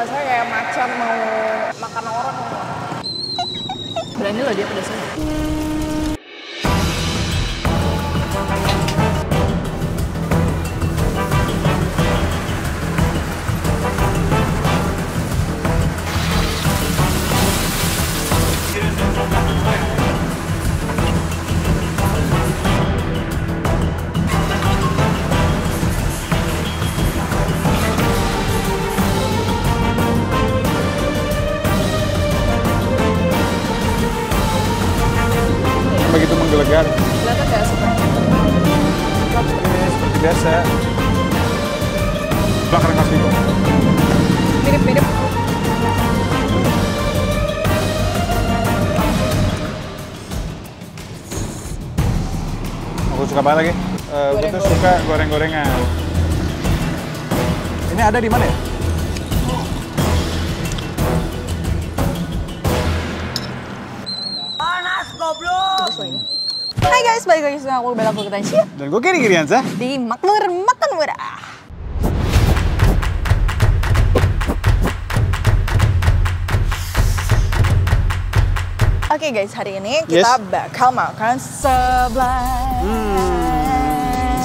Rasanya kayak macam mau makan orang. Berani loh dia pedasnya. Begitu menggelegar. Kelihatan gak sih? Ini seperti biasa. Belakang khas itu. Mirip-mirip. Aku suka banget lagi. Eh, gue tuh suka goreng-gorengan. Ini ada di mana ya? Hai guys, balik lagi sama aku Bella Kulketansyah Dan gue kiri Giriansa. di Makmur Makan Murah. Oke guys, hari ini kita Yes. bakal makan sebelah.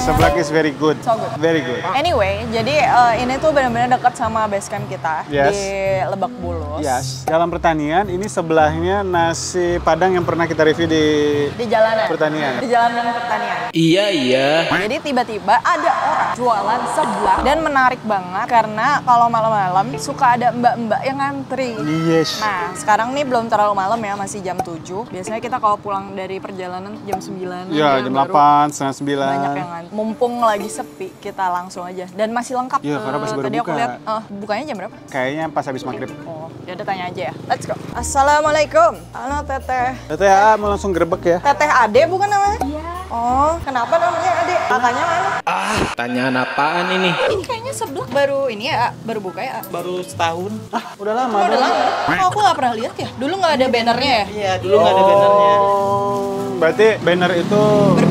Seblak is very good. So good. Very good. Anyway, jadi eh, ini tuh benar-benar dekat sama base camp kita Yes. di Lebak Bulus. Yes. Dalam pertanian, ini sebelahnya nasi padang yang pernah kita review di Di jalanan. Pertanian. Di jalanan pertanian. Iya iya. Jadi tiba-tiba ada orang jualan seblak dan menarik banget karena kalau malam-malam suka ada mbak-mbak yang ngantri. Yes. Nah, sekarang nih belum terlalu malam ya, masih jam 7. Biasanya kita kalau pulang dari perjalanan jam 9 Ya, jam 8, setengah 9. Banyak yang ngantri. Mumpung lagi sepi, kita langsung aja. Dan masih lengkap. Iya, karena pas Eh, baru Tadi aku buka. lihat, eh, bukanya jam berapa? Kayaknya pas habis maghrib. Oh, ya udah tanya aja ya. Let's go. Assalamualaikum. Halo Teteh. Teteh AA mau langsung gerebek ya. Teteh Ade bukan namanya? Iya. Oh, kenapa namanya Ade? Kakaknya mana? Ah, tanyaan apaan ini? Ini kayaknya seblak baru ini ya, baru buka ya. baru setahun. Ah, udah lama. Oh, udah lama. Oh, aku nggak pernah lihat ya. Dulu nggak ada bannernya ya. Iya, dulu nggak ada bannernya. Oh, berarti banner itu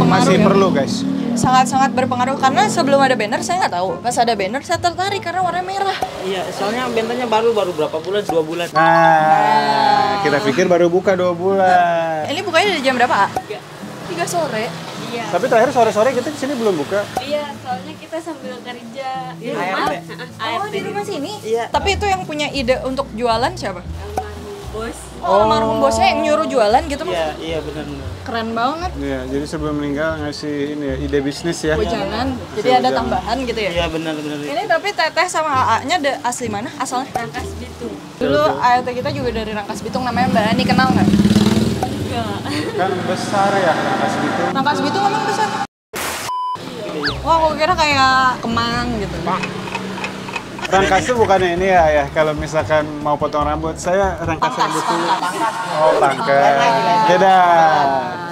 masih ya? perlu guys. Sangat-sangat berpengaruh karena sebelum ada banner saya nggak tahu. Pas ada banner saya tertarik karena warna merah. Iya, soalnya bentarnya baru baru berapa bulan? Dua bulan. Nah, kita pikir baru buka dua bulan. Ini bukanya dari jam berapa? Tiga. Tiga sore. Iya, Tapi terakhir sore-sore kita di sini belum buka. iya, soalnya kita sambil kerja di Iya, rumah. ART. Heeh, Oh, di rumah sini? Iya. Tapi itu yang punya ide untuk jualan siapa? Bos. Oh, almarhum bosnya yang nyuruh jualan gitu Iya, mas? iya benar-benar. Keren banget. Iya, jadi sebelum meninggal ngasih ini ya, ide bisnis ya. Wejangan. Jadi Hasil ada tambahan gitu ya? Iya benar-benar. Ini tapi teteh sama AA-nya da- asli mana asalnya? Rangkas Bitung. Dulu ART kita juga dari Rangkas Bitung namanya Mbak Ani kenal nggak? Enggak. Kan besar ya Rangkas gitu. Rangkas Bitung emang besar? Wah, aku kira kayak Kemang gitu. Rangkas itu bukannya ini ya, ya kalau misalkan mau potong rambut, saya rangkas rambut dulu. pangkas. Oh, pangkas. Beda.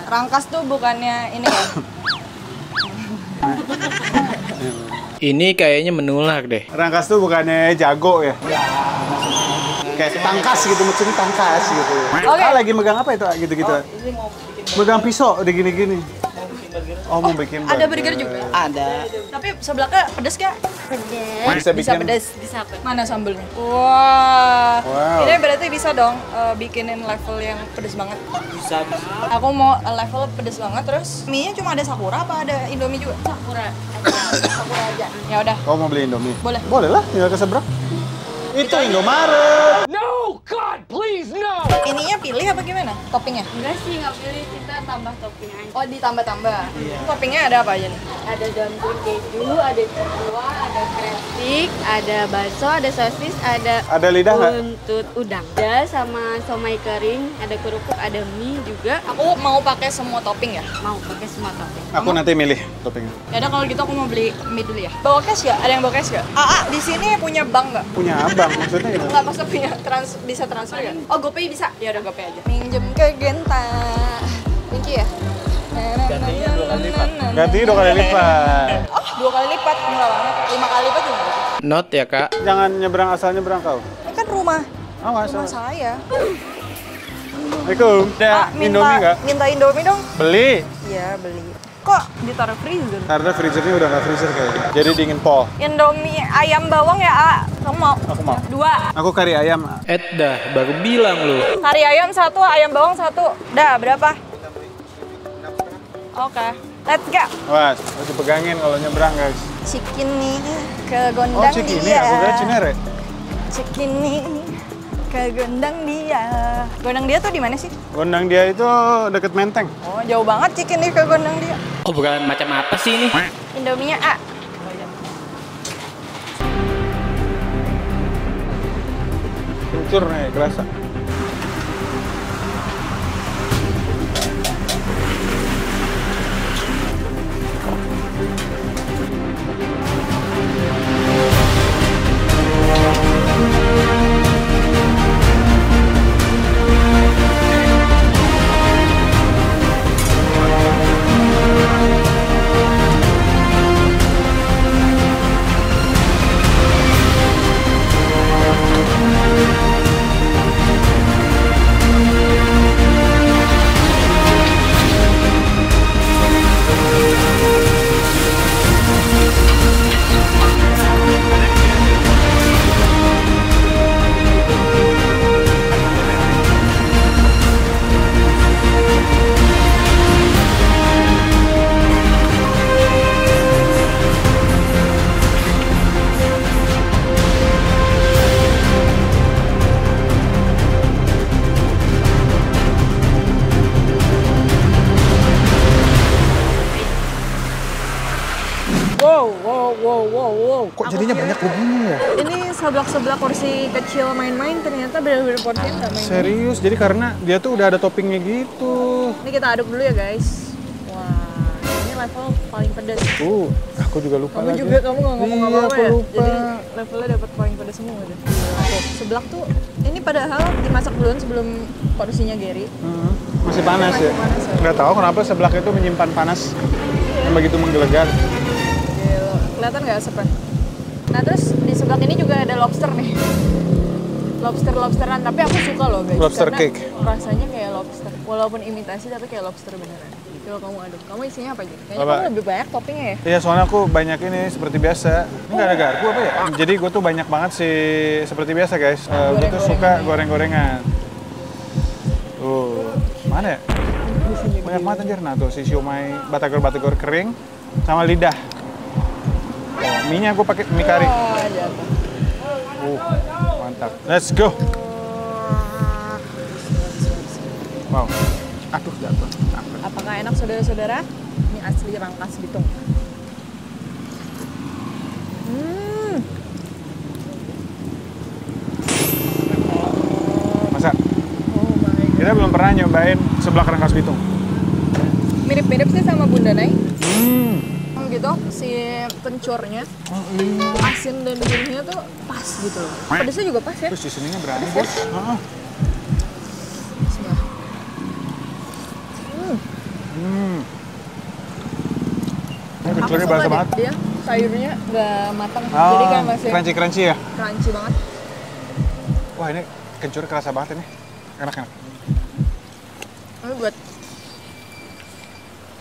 Rangkas tuh bukannya ini ya? Ini kayaknya menulak deh. Rangkas tuh bukannya jago ya? Kayak tangkas gitu, maksudnya tangkas gitu. Oke. Ah, lagi megang apa itu gitu-gitu? Ini mau bikin Megang pisau udah gini-gini. Oh, mau bikin Ada burger juga. ada. Tapi sebelahnya pedes gak? Pedes. Bisa Bisa pedes. Bisa apa? Mana sambelnya? Wah. Wow. Ini berarti bisa dong eh, bikinin level yang pedes banget. Bisa, bisa. Aku mau level pedes banget terus mie-nya cuma ada sakura apa ada indomie juga? Sakura. Sakura aja. Ya udah. Kau mau beli Indomie? Boleh. Boleh lah, tinggal ke seberang. Itu Indomaret. Ininya pilih apa gimana? Toppingnya? Enggak sih, nggak pilih. Kita tambah topping aja. Oh ditambah-tambah. Iya. Toppingnya ada apa aja nih? Ada dumpling keju, ada cikuwa, ada stick, ada bakso, ada sosis, ada Ada lidah nggak? buntut udang. Ada sama somai kering, ada kerupuk, ada mie juga. Aku mau pakai semua topping ya. Mau pakai semua topping. Aku nanti milih toppingnya. Ya udah kalau gitu aku mau beli mie dulu ya. Bawa cash gak? Ada yang bawa cash gak? AA di sini punya bank nggak? Punya abang maksudnya gitu. Enggak masa punya trans bisa transfer ya? Oh GoPay bisa? Ya udah GoPay aja. Minjem ke Genta. Kunci ya? Gantinya dua kali lipat. Ganti dua kali lipat. Oh dua kali lipat murah banget. Lima kali lipat juga. Not ya kak. Jangan nyebrang asal nyebrang kau. Ini kan rumah. Awas. Rumah saya. Assalamualaikum. Ada Ah, minta, Indomie nggak? Minta Indomie dong. Beli. Iya beli. Kok ditaruh freezer? Karena freezernya udah nggak freezer kayaknya. Jadi dingin pol. Indomie ayam bawang ya, A. Kamu mau? Aku mau. Dua. Aku kari ayam. Et dah, baru bilang lu. Kari ayam satu, ayam bawang satu. Dah, berapa? Oke. Let's go. Wah, harus dipegangin kalau nyebrang guys. Chicken nih ke Oh, gondang cik ini dia. aku kira Cinere. Chicken nih ke gondang dia. Gondang dia tuh di mana sih? Gondang dia itu deket Menteng. Oh, jauh banget chicken nih ke gondang dia. Obrolan macam apa sih ini? Indominya A. Kencur nih, kerasa. Wow, wow, wow. Kok jadinya banyak begini ya? Ini seblak-seblak porsi kecil main-main ternyata bener-bener porsinya nggak main. Serius, jadi karena dia tuh udah ada toppingnya gitu. Ini kita aduk dulu ya guys. Wah, ini level paling pedas. Uh, aku juga lupa Kamu lagi. juga kamu nggak ngomong Iya, apa-apa ya. lupa. Jadi levelnya dapat paling pedas semua gitu. Oke, seblak tuh ini padahal dimasak duluan sebelum porsinya Gary. Hmm, masih panas Masih ya? panas ya. Nggak tahu kenapa seblak itu menyimpan panas yang begitu menggelegar. Kelihatan nggak asapnya? Nah terus di sebelah ini juga ada lobster nih. Lobster lobsteran, tapi aku suka loh guys. Lobster karena cake. Rasanya kayak lobster, walaupun imitasi tapi kayak lobster beneran. Coba kamu aduk. Kamu isinya apa aja? Kayaknya Apa? kamu lebih banyak toppingnya ya. Iya, soalnya aku banyak ini seperti biasa. Ini nggak ada garpu apa ya? Jadi gue tuh banyak banget sih seperti biasa guys. Eh, gue tuh suka goreng-gorengan. Tuh, mana ya? Banyak banget anjir. Nah tuh si siomay batagor-batagor kering sama lidah. Oh, mie-nya aku pakai mie kari. Oh. Uh, mantap. Let's go. Wow. Aduh, jatuh. Apakah enak saudara-saudara? Ini asli rangkas bitung. Hmm, Masa oh my god. kita belum pernah nyobain seblak rangkas bitung. Mirip-mirip sih sama Bunda Nai. Hmm. Gitu si kencurnya asin dan gurihnya tuh pas gitu loh pedasnya juga pas ya Terus seasoningnya berani bos. Heeh. Bismillah. Hmm. Ini kencurnya berasa banget. dia sayurnya nggak matang Ah, jadi kayak masih crunchy crunchy ya. crunchy banget Wah ini kencur kerasa banget ini. Enak enak. ini buat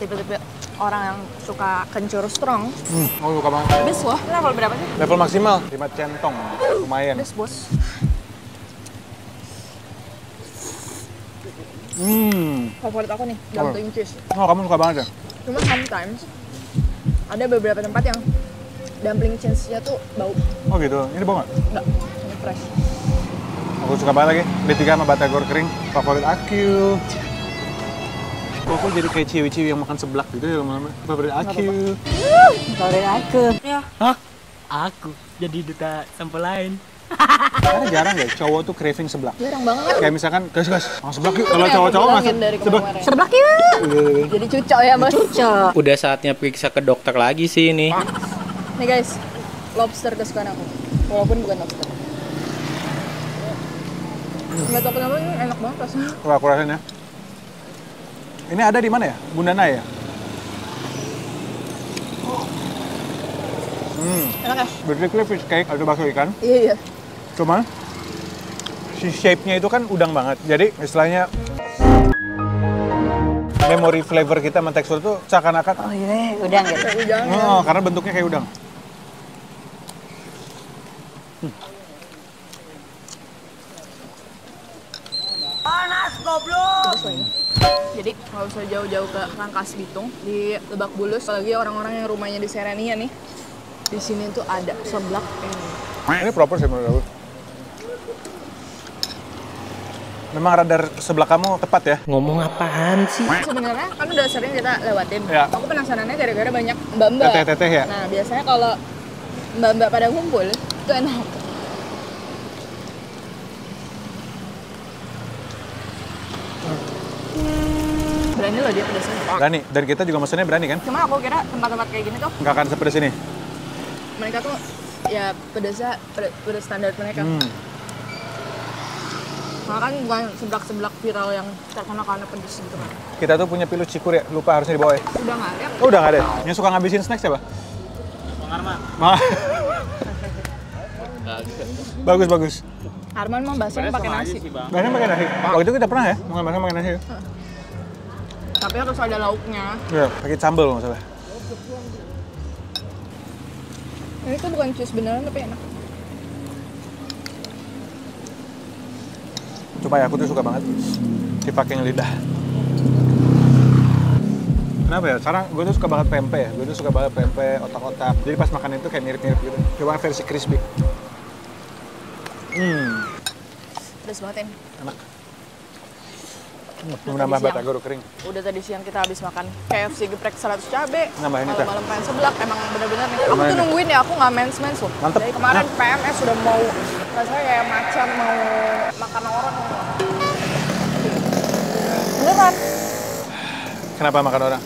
tipe-tipe orang yang suka kencur strong Hmm, aku suka banget. best loh level berapa sih? Level maksimal 5 centong, lumayan. best bos Hmm. favorit aku nih dumpling cheese Oh kamu suka banget ya? cuma sometimes ada beberapa tempat yang dumpling cheese-nya tuh bau Oh gitu. Ini bau nggak? enggak ini fresh Aku suka banget lagi. B3 sama batagor kering. Favorit aku. Kok kok jadi kayak ciwi-ciwi yang makan seblak gitu ya lama-lama. Favorit aku. favorit aku ya Hah? Aku jadi duta sampel lain. Karena jarang ya cowok tuh craving seblak. jarang banget Kayak misalkan, guys guys, makan seblak yuk. Kalau cowok-cowok dari seblak. seblak yuk jadi cucok ya bos cucok Udah saatnya periksa ke dokter lagi sih ini. nih guys lobster kesukaan aku walaupun bukan lobster nggak tahu kenapa ini enak banget rasanya Wah, aku rasain ya. Ini ada di mana ya? Bunda ya? Hmm, enak ya basically fish cake atau bakso ikan. iya iya Cuma si shape-nya itu kan udang banget. Jadi istilahnya memori flavor kita sama tekstur tuh seakan-akan Oh iya, udang gitu. Udang. oh, karena bentuknya kayak udang. Jadi nggak usah jauh-jauh ke Rangkas Bitung di Lebak Bulus. Apalagi orang-orang yang rumahnya di Serenia nih. Di sini tuh ada seblak ini. Ini proper sih menurut aku. Memang radar sebelah kamu tepat ya. Ngomong apaan sih? Sebenarnya kan udah sering kita lewatin. Ya. Aku penasarannya gara-gara banyak mbak-mbak. Teteh-teteh ya? Nah biasanya kalau mbak-mbak pada ngumpul itu enak. Berani loh dia pedasnya. Berani. Dan kita juga mesennya berani kan? Cuma aku kira tempat-tempat kayak gini tuh Nggak akan sepedes ini. mereka tuh ya pedasnya peda- pedas standar mereka. Hmm. Kan bukan seblak-seblak viral yang terkenal karena pedas gitu kan. Kita tuh punya pilu cikur ya, lupa harusnya dibawa ya. Udah nggak ada. Oh, udah nggak ada. Yang suka ngabisin snack siapa? Ma. bagus bagus. Arman mau bakso pakai nasi. Biasanya pakai nasi. Waktu itu kita pernah ya, makan bakso pakai nasi. ya? Tapi harus ada lauknya. Iya, pakai sambal nggak salah. Ini tuh bukan cheese beneran tapi enak. Coba ya, aku tuh suka banget dipakai lidah. Kenapa ya? Sekarang gue tuh suka banget pempek ya. Gue tuh suka banget pempek, otak-otak. Jadi pas makan itu kayak mirip-mirip gitu. Coba versi crispy. Hmm, Pedas banget ini. enak. Mau nambah batagor kering. Udah tadi siang kita habis makan KFC geprek 100 cabe. Nambahin itu. Malam-malam pengen seblak. Emang bener-bener nih. Aku tuh nungguin ya, aku nggak mens-mens loh. Mantep. Dari kemarin Nah. PMS sudah mau rasanya kayak macan mau makan orang. Beneran. Kenapa makan orang?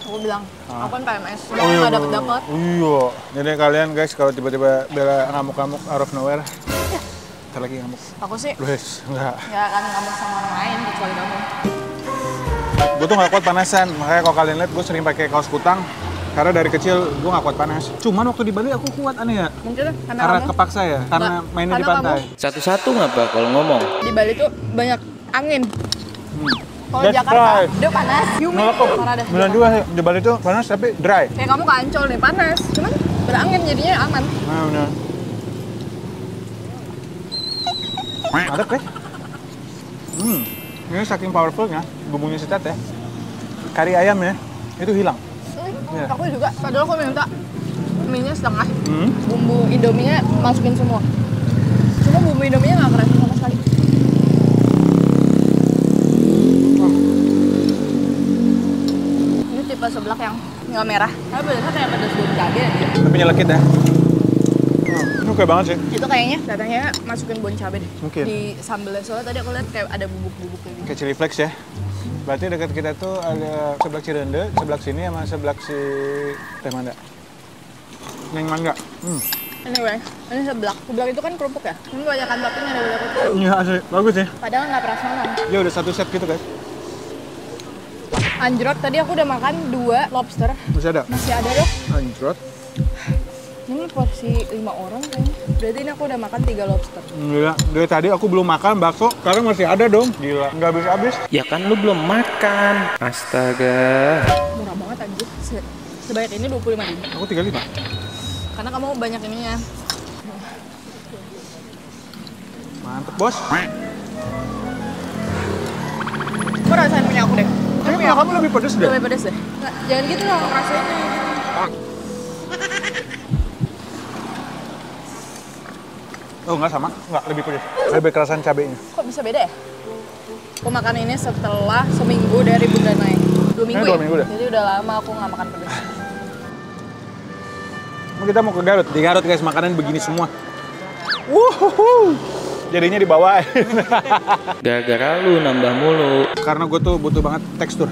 Aku bilang, Ah. aku kan PMS. Udah nggak dapet dapet. Iya. Jadi kalian guys kalau tiba-tiba bela ngamuk-ngamuk out of nowhere. Ntar lagi ngamuk. Aku sih Luis, enggak. nggak akan ngomong sama orang lain kecuali kamu. Gue tuh gak kuat panasan. Makanya kalau kalian lihat gue sering pakai kaos kutang. Karena dari kecil gue gak kuat panas. Cuman waktu di Bali aku kuat aneh ya. Mungkin karena, Karena kamu kepaksa ya. Karena Nggak, mainnya di karena pantai. Satu-satu nggak pak kalau ngomong? di Bali tuh banyak angin. Kalau That's Jakarta right. udah panas, humid. Nggak. Beneran juga sih. Di Bali tuh panas tapi dry. Kayak kamu ke Ancol nih panas, cuman berangin jadinya aman. Nah, bener. Mantap deh. Hmm, ini saking powerfulnya bumbunya si teteh. Kari ayam ya, itu hilang. Iya. Aku juga, padahal aku minta mie-nya setengah, Hmm. bumbu indominya masukin semua. Cuma bumbu indominya nggak kerasa sama sekali. Ini tipe seblak yang nggak merah, tapi biasanya kayak pedas bumbu cabai aja. Tapi nyelekit ya. Hmm, oke banget sih. Itu kayaknya katanya masukin bon cabai deh. Mungkin. Di sambelnya soalnya tadi aku lihat kayak ada bubuk-bubuk kayak gitu. Kayak chili flakes ya. Berarti dekat kita tuh ada sebelah Cirende, sebelah sini sama sebelah si Teh Manda. Neng Mangga. Hmm. Anyway, ini seblak. Seblak itu kan kerupuk ya. Ini banyak kan toppingnya ada banyak itu. Iya, asli. Bagus ya. Padahal nggak prasmanan. Ya udah satu set gitu guys. Anjrot tadi aku udah makan dua lobster. Masih ada. Masih ada dong. Anjrot. Ini porsi lima orang kayaknya. Berarti ini aku udah makan tiga lobster. Gila, dari tadi aku belum makan bakso, sekarang masih ada dong. Gila, nggak habis-habis. Ya kan lu belum makan. Astaga. Murah banget anjir. Se- Sebanyak ini 25 ribu. Aku 35. Karena kamu banyak ininya. Mantep, bos. Kok rasain punya aku deh? Tapi punya kamu lebih pedes deh. Lebih pedes deh. Nggak, jangan gitu dong rasanya. Oh, nggak sama. Nggak, lebih pedes. Lebih kerasan cabenya. Kok bisa beda ya? Aku makan ini setelah seminggu dari Bunda naik. Dua minggu Eh, dua ya? minggu deh. Jadi udah lama aku nggak makan pedes. Mau kita mau ke Garut. Di Garut guys, makanan begini semua. Wuhuhu. Jadinya dibawain. Gara-gara lu nambah mulu. Karena gue tuh butuh banget tekstur.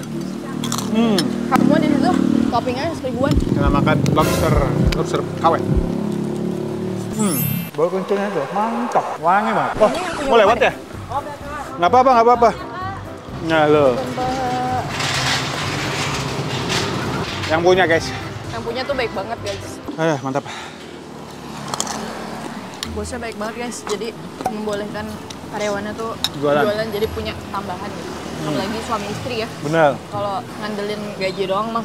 Hmm, Semua di situ toppingnya seribuan. kita makan lobster, lobster KW. Hmm, bau kencingnya tuh, mantap, wangi banget. Oh, punya mau lewat ya? Nggak apa-apa, nggak apa-apa. Nah lo, yang punya guys. Yang punya tuh baik banget guys. Eh, mantap. Bosnya baik banget guys. Jadi membolehkan karyawannya tuh Jualan. jualan jadi punya tambahan gitu. apalagi suami istri ya. Benar. Kalau ngandelin gaji doang mah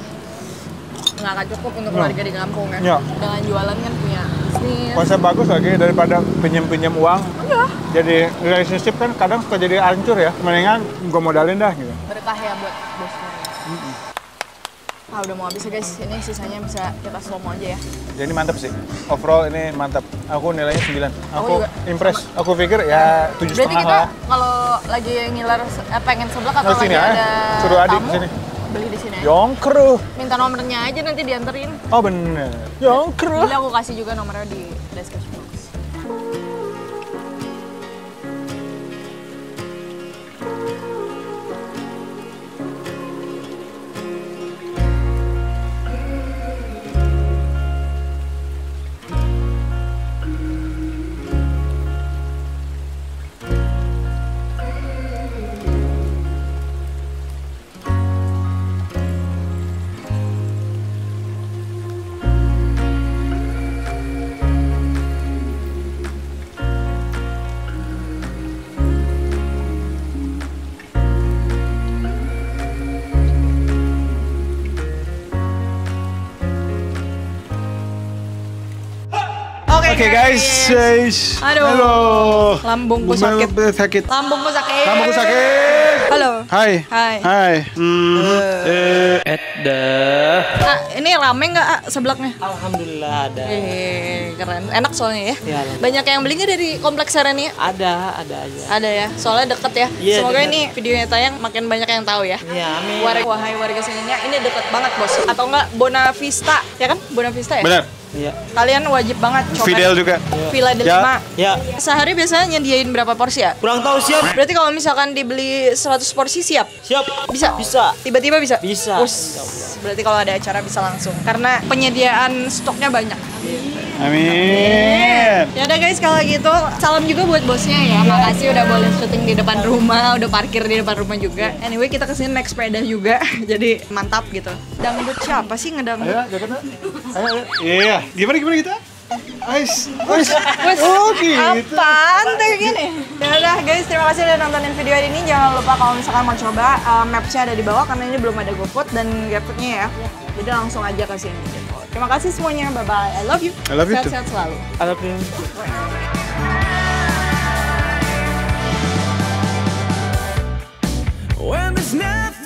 nggak akan cukup untuk Ya. keluarga di kampung ya. Ya. Dengan jualan kan punya bisnis. Konsep bagus lagi daripada pinjam-pinjam uang. Iya. Jadi relationship kan kadang suka jadi hancur ya. Mendingan gue modalin dah gitu. Berkah ya buat bosnya. Ah udah mau habis ya guys. Ini sisanya bisa kita slow aja ya. Jadi mantap sih. Overall ini mantap. Aku nilainya 9. Aku, juga. impress. Aku pikir ya tujuh Berarti setengah kita lah. kalau lagi ngiler eh, pengen seblak atau Nah, lagi ya. ada Suruh adik tamu, sini. Beli di sini. aja. Yongkru. Minta nomornya aja nanti dianterin. Oh bener. Yongkru. Nanti aku kasih juga nomornya di description Oke Oke guys, guys. Aduh. Halo. Lambungku sakit. sakit. Lambungku sakit. Lambungku sakit. Halo. Hai. Hai. Hai. Hmm. Eh. Eddah. Ah, ini rame nggak ah, seblaknya? Alhamdulillah ada. Eh, keren. Enak soalnya ya. Iya, Banyak yang beli nggak dari kompleks Serenia? Ada, ada aja. Ada ya, soalnya deket ya. Iya, Semoga deket. ini videonya tayang makin banyak yang tahu ya. Iya, amin. Warga, wahai warga sininya, ini deket banget bos. Atau enggak Bonavista, ya kan? Bonavista ya? Benar. Iya. Kalian wajib banget coba. Fidel juga. Villa Ya. Delima. Ya, Sehari biasanya nyediain berapa porsi ya? kurang tahu siap. Berarti kalau misalkan dibeli 100 porsi siap? Siap. Bisa? Bisa. Tiba-tiba bisa? Bisa. Us, berarti kalau ada acara bisa langsung. Karena penyediaan stoknya banyak. Amin. Ya udah guys kalau gitu salam juga buat bosnya ya. Makasih udah boleh syuting di depan rumah, udah parkir di depan rumah juga. Anyway kita ke sini naik sepeda juga, jadi mantap gitu. Dangdut siapa sih ngedangdut? Ayo, jaketnya. Ayo, ayo. Iya. Gimana gimana kita? Ais. Ais. Wes, Oh gitu. apaan tuh gini? Ya udah guys, terima kasih udah nontonin video ini. Jangan lupa kalau misalkan mau coba uh, mapsnya ada di bawah karena ini belum ada GoFood dan GrabFoodnya ya. Jadi langsung aja ke sini. Gitu. Terima kasih semuanya. Bye bye. I love you. I love you too. Sehat-sehat selalu. I love you. When there's nothing